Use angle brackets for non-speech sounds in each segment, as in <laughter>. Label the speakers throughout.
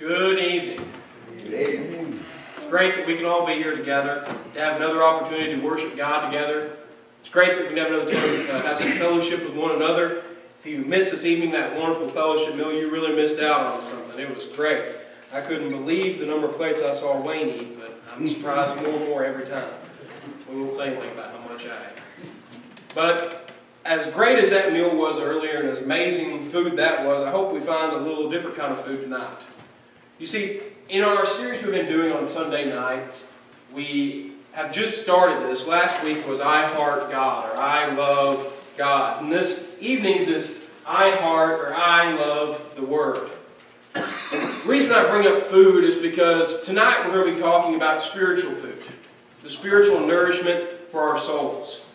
Speaker 1: Good evening. Good evening. It's great that we can all be here together, to have another opportunity to worship God together. It's great that we can have another time to uh, have some fellowship with one another. If you missed this evening, that wonderful fellowship meal, you really missed out on something. It was great. I couldn't believe the number of plates I saw Wayne eat, but I'm surprised more and more every time. We won't say anything about how much I ate. But as great as that meal was earlier and as amazing food that was, I hope we find a little different kind of food tonight. You see, in our series we've been doing on Sunday nights, we have just started this. Last week was I Heart God or I Love God. And this evening's is I Heart or I Love the Word. The reason I bring up food is because tonight we're going to be talking about spiritual food, the spiritual nourishment for our souls,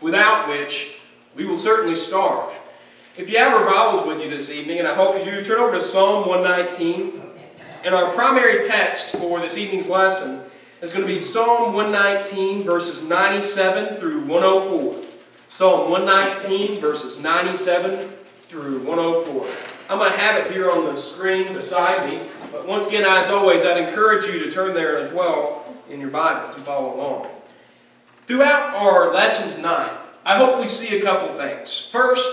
Speaker 1: without which we will certainly starve. If you have our Bibles with you this evening, and I hope you turn over to Psalm 119, and our primary text for this evening's lesson is going to be Psalm 119, verses 97 through 104. Psalm 119, verses 97 through 104. I'm going to have it here on the screen beside me, but once again, as always, I'd encourage you to turn there as well in your Bibles and follow along. Throughout our lesson tonight, I hope we see a couple things. First,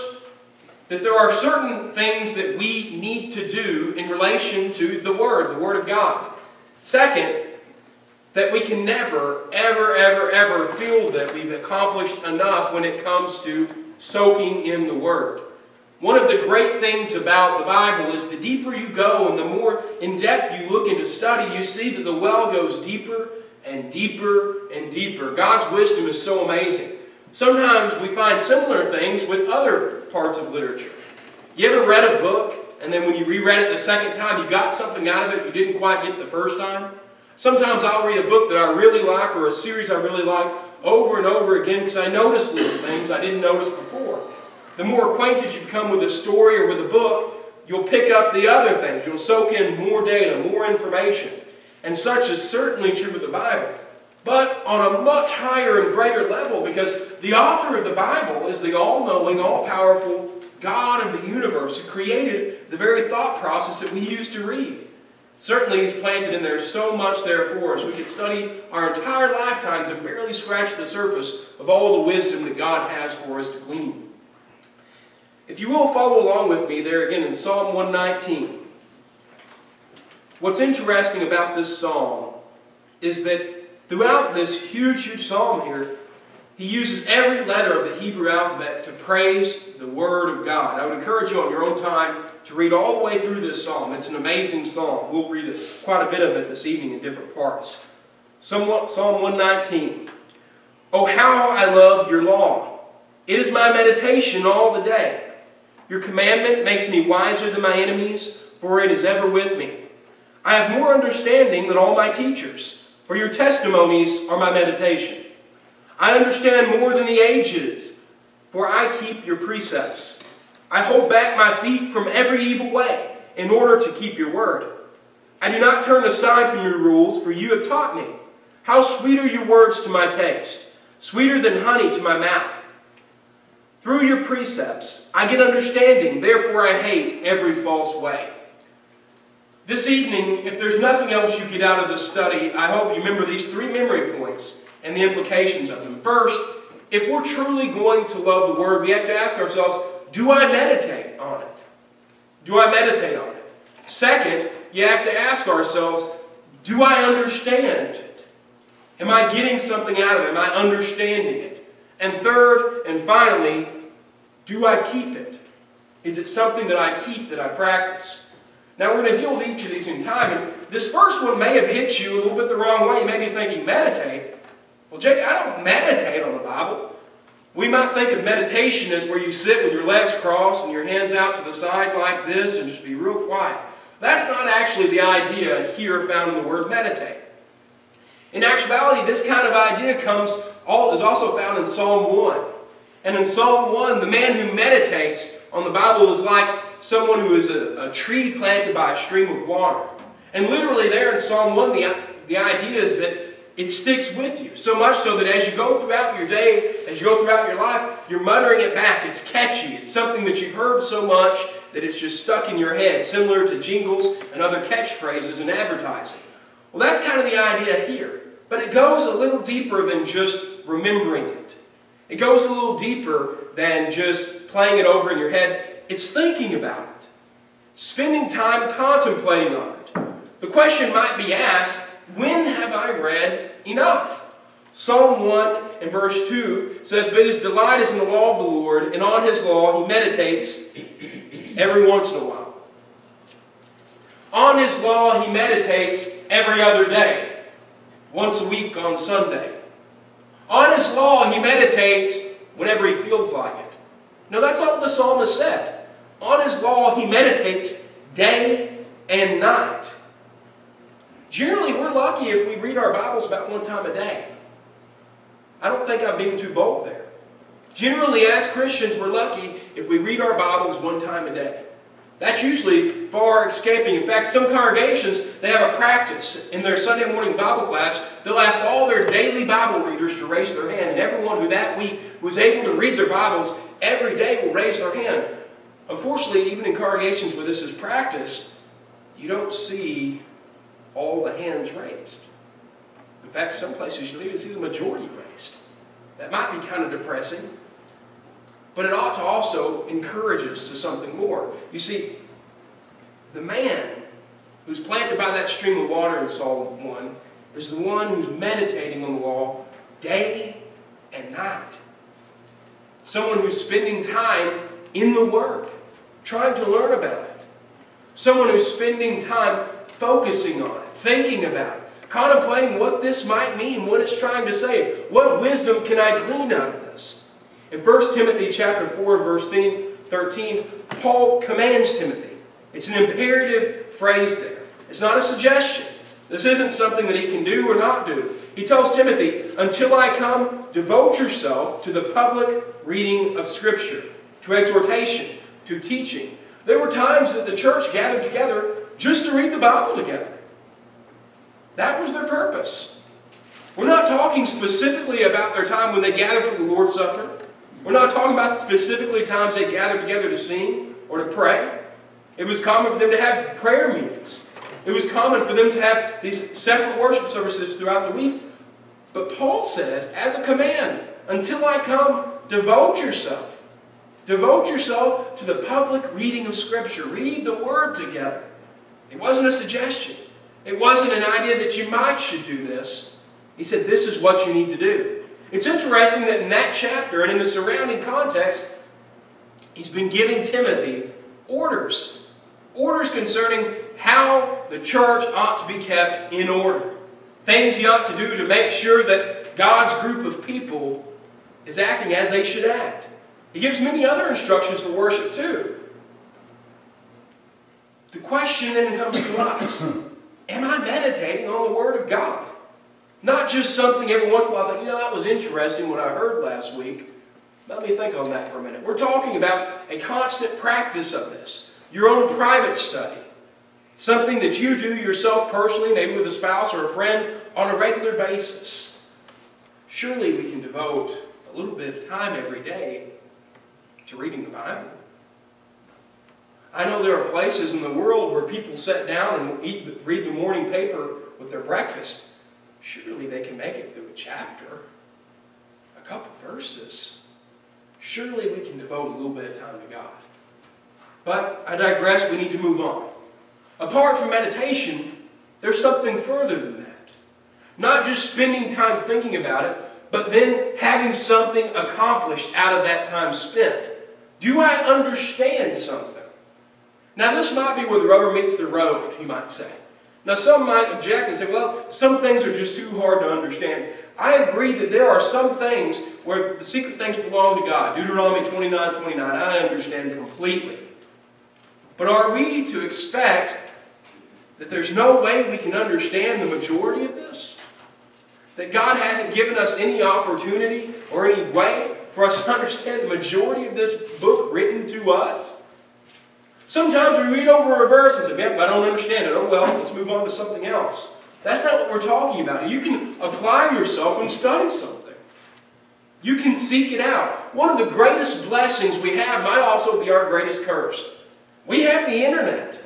Speaker 1: that there are certain things that we need to do in relation to the Word, the Word of God. Second, that we can never, ever, ever, ever feel that we've accomplished enough when it comes to soaking in the Word. One of the great things about the Bible is the deeper you go and the more in depth you look into study, you see that the well goes deeper and deeper and deeper. God's wisdom is so amazing. Sometimes we find similar things with other parts of literature. You ever read a book and then when you reread it the second time, you got something out of it you didn't quite get the first time? Sometimes I'll read a book that I really like or a series I really like over and over again because I notice little things I didn't notice before. The more acquainted you become with a story or with a book, you'll pick up the other things. You'll soak in more data, more information. And such is certainly true with the Bible. But on a much higher and greater level because the author of the Bible is the all-knowing, all-powerful God of the universe who created the very thought process that we use to read. Certainly He's planted in there so much there for us. We could study our entire lifetime to barely scratch the surface of all the wisdom that God has for us to glean. If you will follow along with me there again in Psalm 119. What's interesting about this psalm is that throughout this huge, huge psalm here, he uses every letter of the Hebrew alphabet to praise the Word of God. I would encourage you on your own time to read all the way through this psalm. It's an amazing psalm. We'll read it, quite a bit of it this evening in different parts. Psalm 119. Oh, how I love your law. It is my meditation all the day. Your commandment makes me wiser than my enemies, for it is ever with me. I have more understanding than all my teachers, for your testimonies are my meditation. I understand more than the ages, for I keep your precepts. I hold back my feet from every evil way in order to keep your word. I do not turn aside from your rules, for you have taught me. How sweet are your words to my taste, sweeter than honey to my mouth. Through your precepts I get understanding, therefore I hate every false way. This evening, if there's nothing else you get out of this study, I hope you remember these three memory points and the implications of them. First, if we're truly going to love the Word, we have to ask ourselves, do I meditate on it? Do I meditate on it? Second, you have to ask ourselves, do I understand it? Am I getting something out of it? Am I understanding it? And third, and finally, do I keep it? Is it something that I keep, that I practice? Now, we're going to deal with each of these in time. And this first one may have hit you a little bit the wrong way. You may be thinking, meditate. Well, Jake, I don't meditate on the Bible. We might think of meditation as where you sit with your legs crossed and your hands out to the side like this and just be real quiet. That's not actually the idea here found in the word meditate. In actuality, this kind of idea comes all is also found in Psalm 1. And in Psalm 1, the man who meditates on the Bible is like someone who is a, a tree planted by a stream of water. And literally there in Psalm 1, the, the idea is that it sticks with you. So much so that as you go throughout your day, as you go throughout your life, you're muttering it back. It's catchy. It's something that you've heard so much that it's just stuck in your head, similar to jingles and other catchphrases in advertising. Well, that's kind of the idea here. But it goes a little deeper than just remembering it. It goes a little deeper than just playing it over in your head. It's thinking about it, spending time contemplating on it. The question might be asked, when have I read enough? Psalm 1 and verse 2 says, But his delight is in the law of the Lord, and on his law he meditates every once in a while. On his law he meditates every other day, once a week on Sunday. On his law he meditates whenever he feels like it. No, that's not what the psalmist said. On his law he meditates day and night. Generally, we're lucky if we read our Bibles about one time a day. I don't think I'm being too bold there. Generally, as Christians, we're lucky if we read our Bibles one time a day. That's usually far escaping. In fact, some congregations, they have a practice. In their Sunday morning Bible class, they'll ask all their daily Bible readers to raise their hand. And everyone who that week was able to read their Bibles every day will raise their hand. Unfortunately, even in congregations where this is practiced, you don't see all the hands raised. In fact, some places you don't even see the majority raised. That might be kind of depressing, but it ought to also encourage us to something more. You see, the man who's planted by that stream of water in Psalm 1 is the one who's meditating on the law day and night. Someone who's spending time in the Word, trying to learn about it. Someone who's spending time focusing on it, thinking about it, contemplating what this might mean, what it's trying to say. What wisdom can I glean out of this? In 1 Timothy chapter 4, verse 13, Paul commands Timothy. It's an imperative phrase there. It's not a suggestion. This isn't something that he can do or not do. He tells Timothy, until I come, devote yourself to the public reading of Scripture, to exhortation, to teaching. There were times that the church gathered together just to read the Bible together. That was their purpose. We're not talking specifically about their time when they gathered for the Lord's Supper. We're not talking about specifically times they gathered together to sing or to pray. It was common for them to have prayer meetings. It was common for them to have these separate worship services throughout the week. But Paul says, as a command, until I come, devote yourself. Devote yourself to the public reading of Scripture. Read the Word together. It wasn't a suggestion. It wasn't an idea that you might should do this. He said, this is what you need to do. It's interesting that in that chapter and in the surrounding context, he's been giving Timothy orders. Orders concerning how the church ought to be kept in order. Things he ought to do to make sure that God's group of people is acting as they should act. He gives many other instructions for worship too. The question then comes to us <clears throat> Am I meditating on the Word of God? Not just something every once in a while, I you know, that was interesting what I heard last week. Let me think on that for a minute. We're talking about a constant practice of this, your own private study. Something that you do yourself personally, maybe with a spouse or a friend, on a regular basis. Surely we can devote a little bit of time every day to reading the Bible. I know there are places in the world where people sit down and eat, read the morning paper with their breakfast. Surely they can make it through a chapter, a couple verses. Surely we can devote a little bit of time to God. But I digress, we need to move on. Apart from meditation, there's something further than that. Not just spending time thinking about it, but then having something accomplished out of that time spent. Do I understand something? Now, this might be where the rubber meets the road, you might say. Now, some might object and say, well, some things are just too hard to understand. I agree that there are some things where the secret things belong to God. Deuteronomy 29 29, I understand completely. But are we to expect that there's no way we can understand the majority of this? That God hasn't given us any opportunity or any way for us to understand the majority of this book written to us? Sometimes we read over a verse and say, yep, I don't understand it. Oh, well, let's move on to something else. That's not what we're talking about. You can apply yourself and study something. You can seek it out. One of the greatest blessings we have might also be our greatest curse. We have the internet.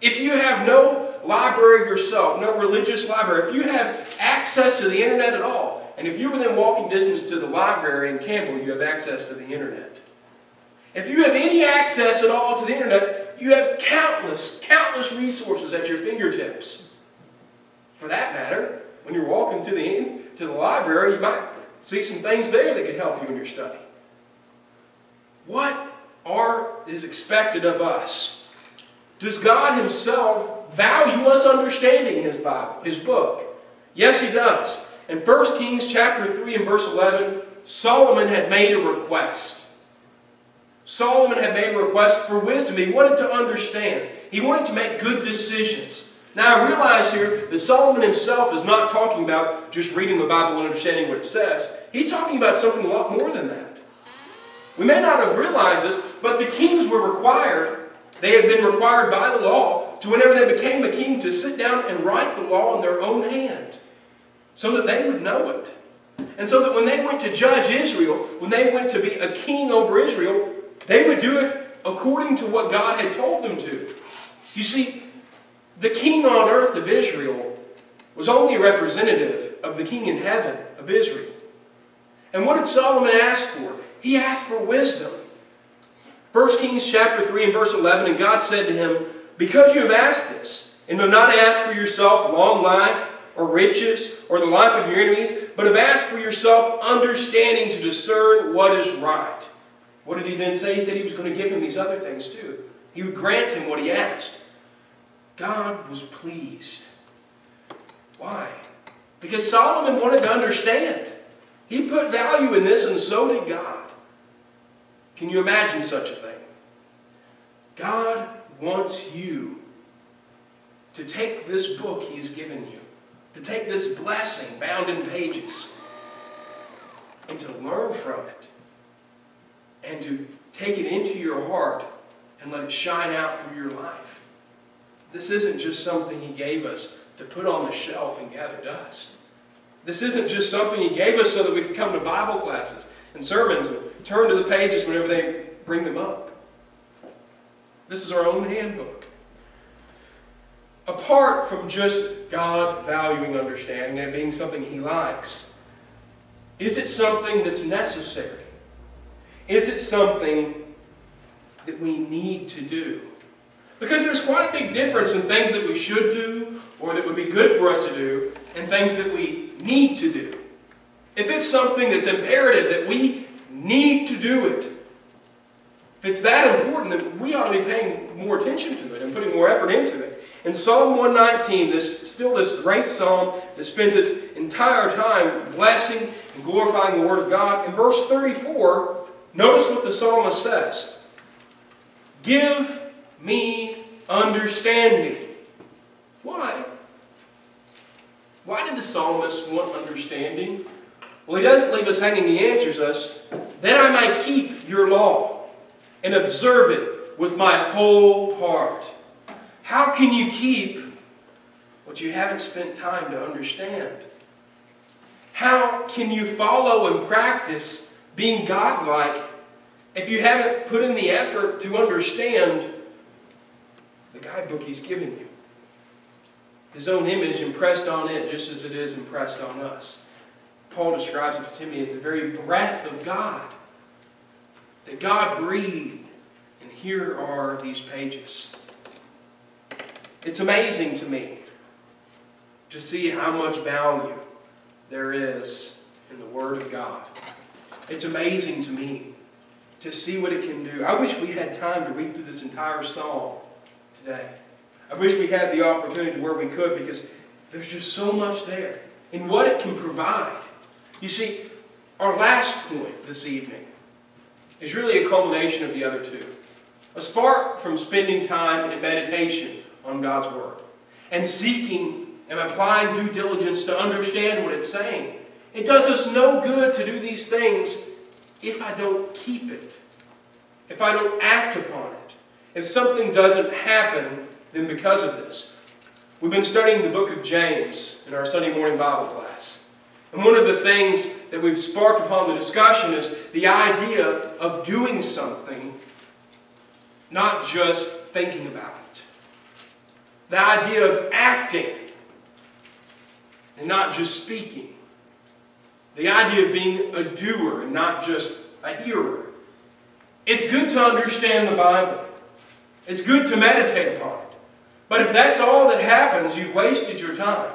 Speaker 1: If you have no library yourself, no religious library, if you have access to the internet at all, and if you're within walking distance to the library in Campbell, you have access to the internet. If you have any access at all to the internet, you have countless, countless resources at your fingertips. For that matter, when you're walking to the, to the library, you might see some things there that could help you in your study. What are, is expected of us? Does God Himself value us understanding His Bible, His book? Yes, He does. In 1 Kings chapter 3 and verse 11, Solomon had made a request. Solomon had made a request for wisdom. He wanted to understand. He wanted to make good decisions. Now I realize here that Solomon himself is not talking about just reading the Bible and understanding what it says. He's talking about something a lot more than that. We may not have realized this, but the kings were required, they had been required by the law to whenever they became a king to sit down and write the law in their own hand so that they would know it. And so that when they went to judge Israel, when they went to be a king over Israel, they would do it according to what God had told them to. You see, the king on earth of Israel was only a representative of the king in heaven of Israel. And what did Solomon ask for? He asked for wisdom. 1 Kings chapter 3 and verse 11, and God said to him, Because you have asked this, and do not ask for yourself long life, or riches, or the life of your enemies, but have asked for yourself understanding to discern what is right. What did he then say? He said he was going to give him these other things too. He would grant him what he asked. God was pleased. Why? Because Solomon wanted to understand. He put value in this, and so did God. Can you imagine such a thing? God wants you to take this book He has given you, to take this blessing bound in pages, and to learn from it, and to take it into your heart and let it shine out through your life. This isn't just something He gave us to put on the shelf and gather dust. This isn't just something He gave us so that we could come to Bible classes and sermons and turn to the pages whenever they bring them up. This is our own handbook. Apart from just God valuing understanding and being something He likes, is it something that's necessary? Is it something that we need to do? Because there's quite a big difference in things that we should do or that would be good for us to do and things that we need to do. If it's something that's imperative that we need to do it, if it's that important, then we ought to be paying more attention to it and putting more effort into it. In Psalm 119, this still this great psalm that spends its entire time blessing and glorifying the Word of God. In verse 34, notice what the psalmist says. Give me understanding. Why? Why did the psalmist want understanding? Well, he doesn't leave us hanging. He answers us, That I might keep your law and observe it with my whole heart. How can you keep what you haven't spent time to understand? How can you follow and practice being godlike if you haven't put in the effort to understand the guidebook he's given you. His own image impressed on it just as it is impressed on us. Paul describes it to Timothy as the very breath of God. That God breathed. And here are these pages. It's amazing to me to see how much value there is in the Word of God. It's amazing to me to see what it can do. I wish we had time to read through this entire psalm today. I wish we had the opportunity where we could because there's just so much there in what it can provide. You see, our last point this evening is really a culmination of the other two. A spark from spending time in meditation on God's Word and seeking and applying due diligence to understand what it's saying. It does us no good to do these things if I don't keep it, if I don't act upon it, if something doesn't happen, then because of this. We've been studying the book of James in our Sunday morning Bible class. And one of the things that we've sparked upon the discussion is the idea of doing something, not just thinking about it. The idea of acting and not just speaking. The idea of being a doer and not just a hearer. It's good to understand the Bible. It's good to meditate upon it. But if that's all that happens, you've wasted your time.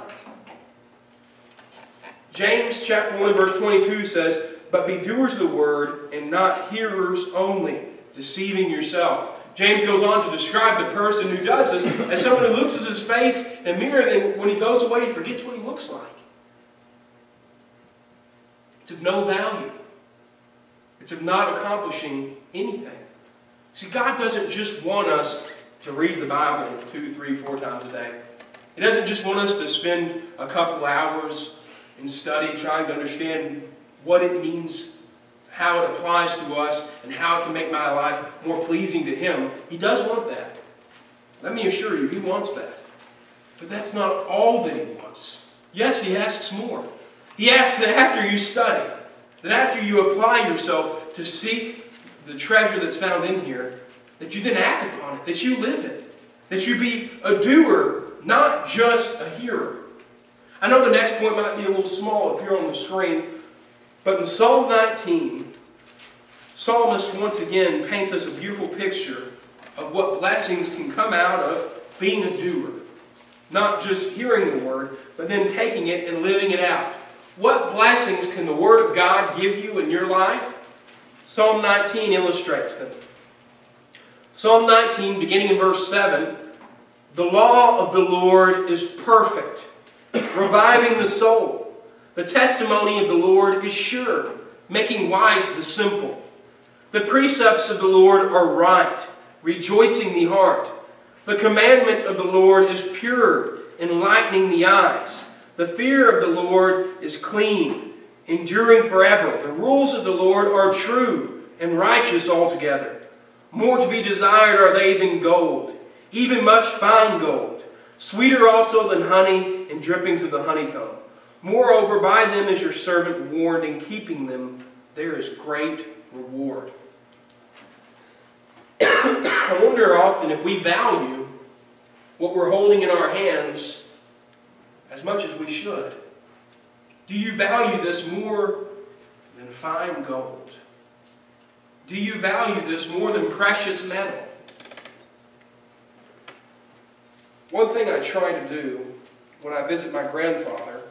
Speaker 1: James chapter 1 verse 22 says, But be doers of the word and not hearers only, deceiving yourself. James goes on to describe the person who does this as someone who looks at his face in a mirror and then when he goes away he forgets what he looks like. It's of no value. It's of not accomplishing anything. See, God doesn't just want us to read the Bible two, three, four times a day. He doesn't just want us to spend a couple hours in study trying to understand what it means how it applies to us, and how it can make my life more pleasing to Him. He does want that. Let me assure you, He wants that. But that's not all that He wants. Yes, He asks more. He asks that after you study, that after you apply yourself to seek the treasure that's found in here, that you then act upon it, that you live it, that you be a doer, not just a hearer. I know the next point might be a little small if you're on the screen, but in Psalm 19, Psalmist once again paints us a beautiful picture of what blessings can come out of being a doer. Not just hearing the word, but then taking it and living it out. What blessings can the Word of God give you in your life? Psalm 19 illustrates them. Psalm 19, beginning in verse 7, The law of the Lord is perfect, reviving the soul. The testimony of the Lord is sure, making wise the simple. The precepts of the Lord are right, rejoicing the heart. The commandment of the Lord is pure, enlightening the eyes. The fear of the Lord is clean, enduring forever. The rules of the Lord are true and righteous altogether. More to be desired are they than gold, even much fine gold, sweeter also than honey and drippings of the honeycomb. Moreover, by them is your servant warned, in keeping them there is great reward. <coughs> I wonder often if we value what we're holding in our hands as much as we should. Do you value this more than fine gold? Do you value this more than precious metal? One thing I try to do when I visit my grandfather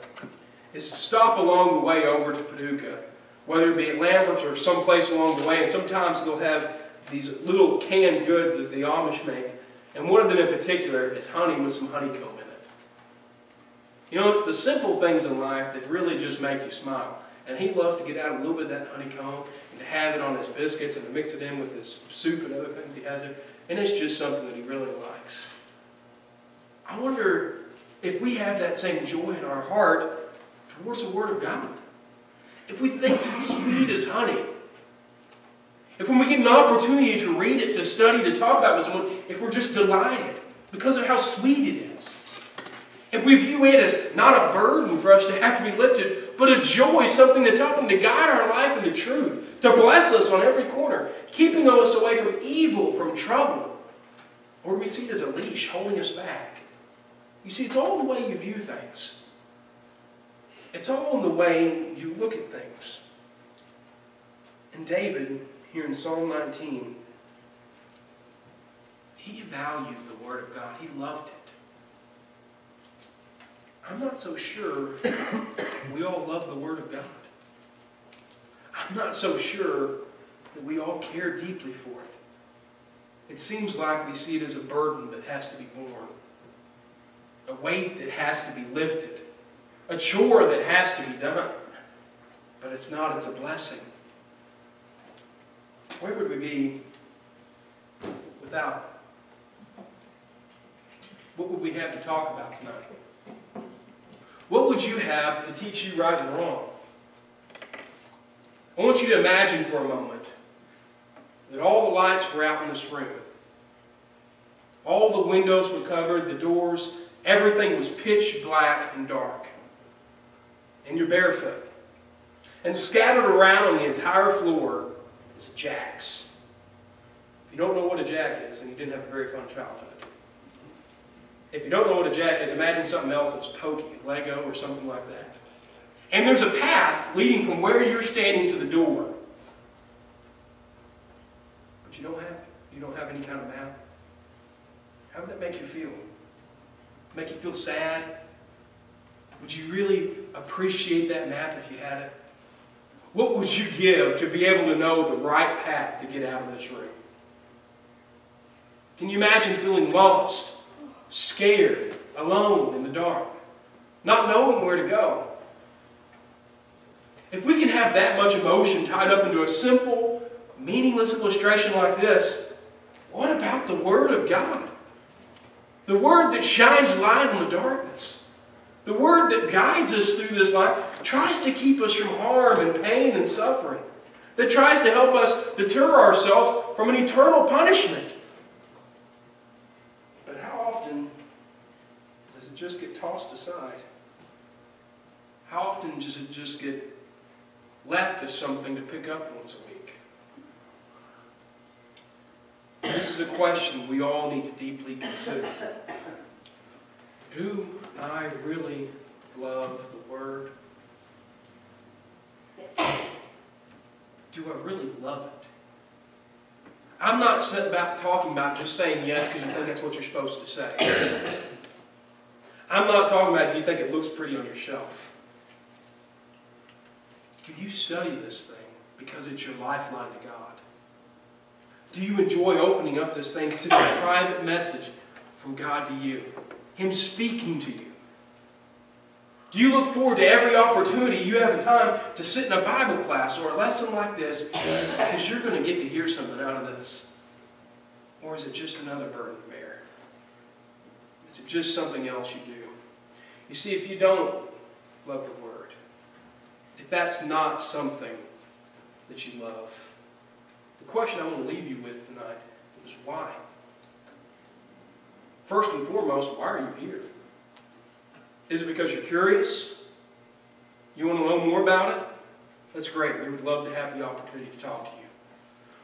Speaker 1: is to stop along the way over to Paducah, whether it be at Lambert's or someplace along the way, and sometimes they'll have these little canned goods that the Amish make, and one of them in particular is honey with some honeycomb in it. You know, it's the simple things in life that really just make you smile. And he loves to get out a little bit of that honeycomb and to have it on his biscuits and to mix it in with his soup and other things he has there. And it's just something that he really likes. I wonder if we have that same joy in our heart towards the Word of God. If we think it's sweet as honey, if when we get an opportunity to read it, to study, to talk about it with someone, if we're just delighted because of how sweet it is. If we view it as not a burden for us to have to be lifted, but a joy, something that's helping to guide our life into truth, to bless us on every corner, keeping us away from evil, from trouble. Or we see it as a leash holding us back. You see, it's all the way you view things. It's all in the way you look at things. And David, here in Psalm 19, he valued the Word of God. He loved it. I'm not so sure we all love the Word of God. I'm not so sure that we all care deeply for it. It seems like we see it as a burden that has to be borne, a weight that has to be lifted a chore that has to be done. But it's not, it's a blessing. Where would we be without it? What would we have to talk about tonight? What would you have to teach you right and wrong? I want you to imagine for a moment that all the lights were out in this room. All the windows were covered, the doors, everything was pitch black and dark. and you're barefoot. And scattered around on the entire floor is jacks. If you don't know what a jack is, then you didn't have a very fun childhood. If you don't know what a jack is, imagine something else that's pokey, Lego or something like that. And there's a path leading from where you're standing to the door. But you don't have it. You don't have any kind of map. How would that make you feel? Make you feel sad? Would you really appreciate that map if you had it? What would you give to be able to know the right path to get out of this room? Can you imagine feeling lost, scared, alone in the dark, not knowing where to go? If we can have that much emotion tied up into a simple, meaningless illustration like this, what about the Word of God? The Word that shines light on the darkness. The Word that guides us through this life tries to keep us from harm and pain and suffering. That tries to help us deter ourselves from an eternal punishment. But how often does it just get tossed aside? How often does it just get left as something to pick up once a week? This is a question we all need to deeply consider. Do I really love the Word? Do I really love it? I'm not about talking about just saying yes because you think that's what you're supposed to say. I'm not talking about do you think it looks pretty on your shelf. Do you study this thing because it's your lifeline to God? Do you enjoy opening up this thing because it's a private message from God to you? Him speaking to you? Do you look forward to every opportunity you have time to sit in a Bible class or a lesson like this because you're going to get to hear something out of this? Or is it just another burden to bear? Is it just something else you do? You see, if you don't love the Word, if that's not something that you love, the question I want to leave you with tonight is why? First and foremost, why are you here? Is it because you're curious? You want to know more about it? That's great. We would love to have the opportunity to talk to you.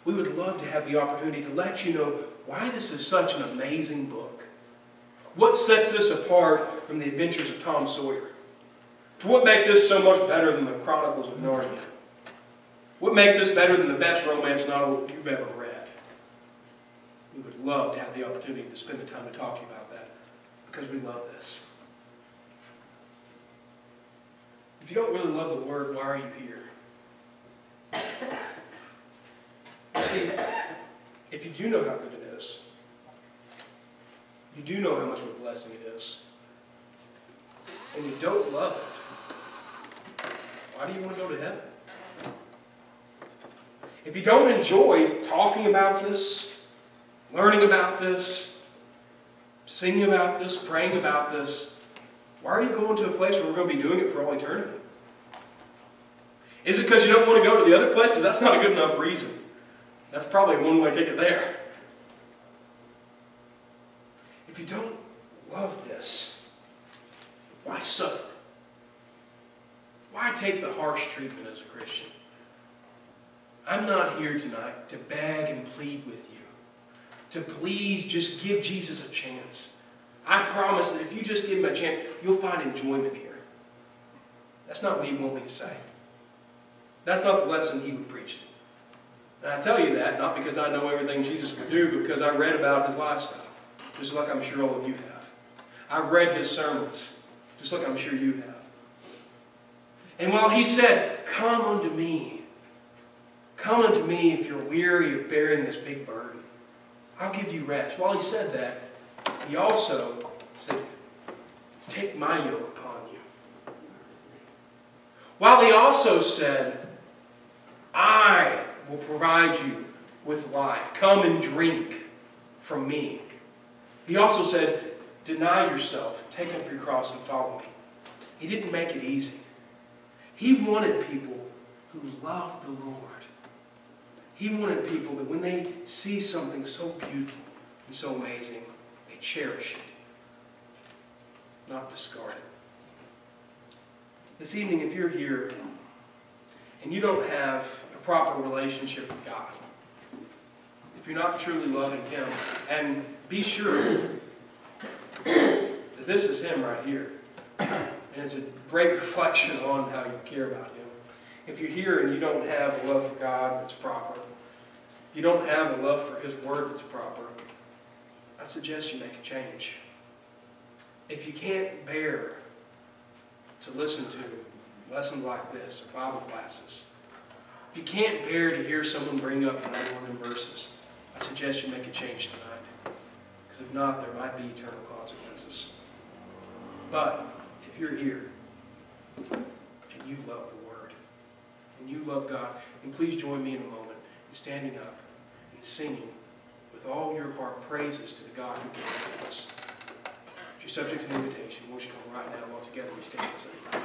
Speaker 1: We would love to have the opportunity to let you know why this is such an amazing book. What sets this apart from the adventures of Tom Sawyer? What makes this so much better than the Chronicles of Narnia? What makes this better than the best romance novel you've ever read? We would love to have the opportunity to spend the time to talk to you about that because we love this. If you don't really love the Word, why are you here? See, if you do know how good it is, you do know how much of a blessing it is, and you don't love it, why do you want to go to heaven? If you don't enjoy talking about this, learning about this, singing about this, praying about this, why are you going to a place where we're going to be doing it for all eternity? Is it because you don't want to go to the other place? Because that's not a good enough reason. That's probably a one-way ticket there. If you don't love this, why suffer? Why take the harsh treatment as a Christian? I'm not here tonight to beg and plead with you, to please just give Jesus a chance. I promise that if you just give him a chance, you'll find enjoyment here. That's not what he wanted me to say. That's not the lesson he would preach. And I tell you that not because I know everything Jesus would do, but because I read about his lifestyle, just like I'm sure all of you have. I read his sermons, just like I'm sure you have. And while he said, Come unto me, come unto me if you're weary of bearing this big burden, I'll give you rest. While he said that, he also said, Take my yoke upon you. While he also said, I will provide you with life. Come and drink from me. He also said, Deny yourself, take up your cross, and follow me. He didn't make it easy. He wanted people who loved the Lord. He wanted people that when they see something so beautiful and so amazing, they cherish it, not discard it. This evening, if you're here and you don't have a proper relationship with God, if you're not truly loving Him, and be sure that this is Him right here. And it's a great <laughs> reflection on how you care about Him. If you're here and you don't have a love for God that's proper, if you don't have a love for His Word that's proper, I suggest you make a change. If you can't bear to listen to lessons like this or Bible classes, if you can't bear to hear someone bring up another one them verses, I suggest you make a change tonight. Because if not, there might be eternal consequences. But if you're here and you love the Word and you love God, then please join me in a moment in standing up and singing with all your heart praises to the God who gave us. If you're subject to an invitation, we'll just come right now while together we stand and sing.